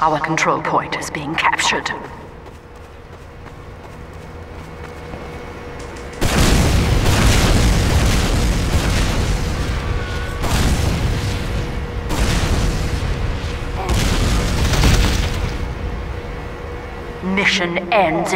Our control point is being captured. Mission ends